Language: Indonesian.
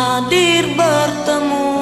hadir bertemu.